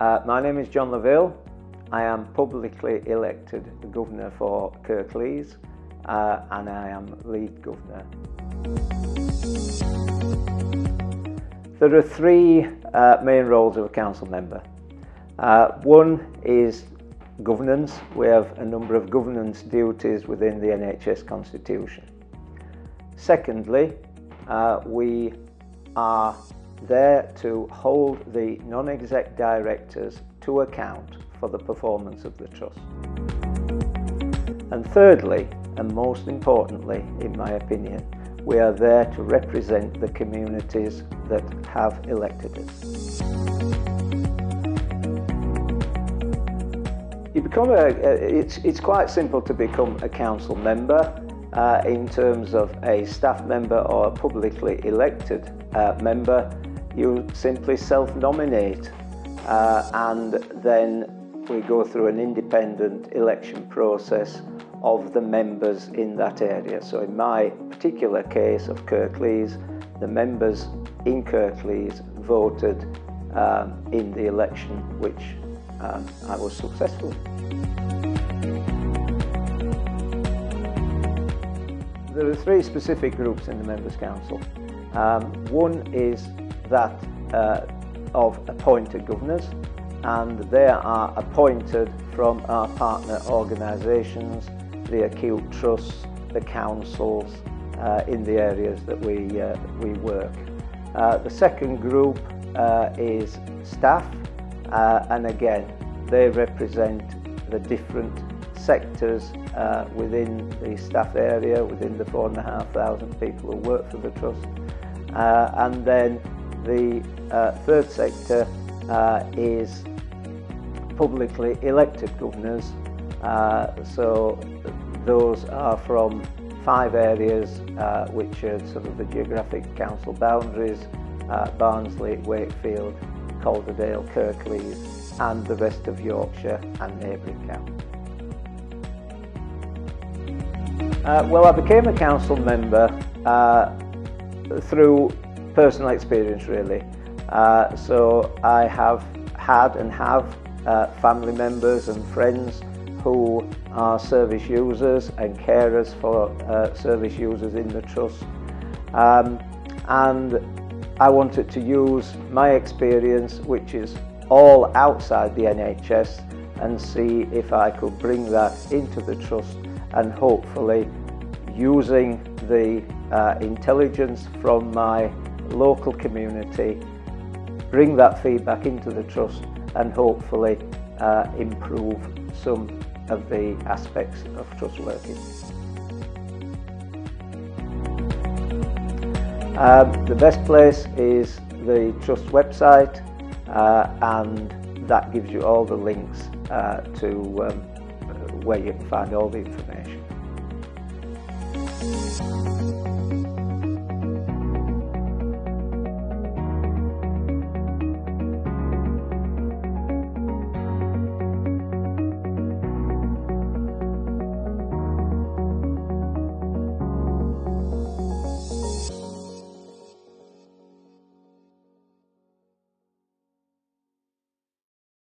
Uh, my name is John Laville. I am publicly elected Governor for Kirklees uh, and I am lead Governor. There are three uh, main roles of a council member. Uh, one is governance. We have a number of governance duties within the NHS Constitution. Secondly, uh, we are there to hold the non-exec directors to account for the performance of the trust. And thirdly, and most importantly, in my opinion, we are there to represent the communities that have elected us. You become a, it's, it's quite simple to become a council member uh, in terms of a staff member or a publicly elected uh, member. You simply self-nominate uh, and then we go through an independent election process of the members in that area. So in my particular case of Kirklees, the members in Kirklees voted um, in the election which um, I was successful. There are three specific groups in the Members' Council. Um, one is that uh, of appointed governors and they are appointed from our partner organisations the acute trusts, the councils uh, in the areas that we, uh, we work. Uh, the second group uh, is staff uh, and again they represent the different sectors uh, within the staff area, within the four and a half thousand people who work for the trust. and then the third sector is publicly elected governors uh, so those are from five areas uh, which are sort of the geographic council boundaries, uh, Barnsley, Wakefield, Calderdale, Kirklees and the rest of Yorkshire and neighbouring counties. Uh, well, I became a council member uh, through personal experience really. Uh, so I have had and have uh, family members and friends who are service users and carers for uh, service users in the trust. Um, and I wanted to use my experience, which is all outside the NHS, and see if I could bring that into the trust and hopefully using the uh, intelligence from my local community, bring that feedback into the trust and hopefully uh, improve some of the aspects of trust working. Um, the best place is the Trust website uh, and that gives you all the links uh, to um, where you can find all the information.